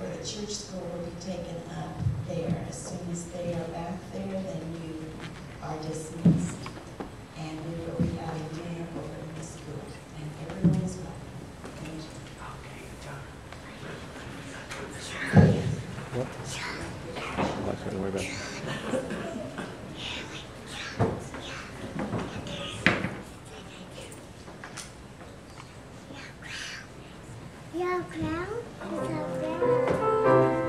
for the church school will be taken up there. As soon as they are back there, then you are dismissed. And we will be having dinner over in the school, and everyone is welcome. Thank you. What? Alexa, don't worry about it. Your crown is up there.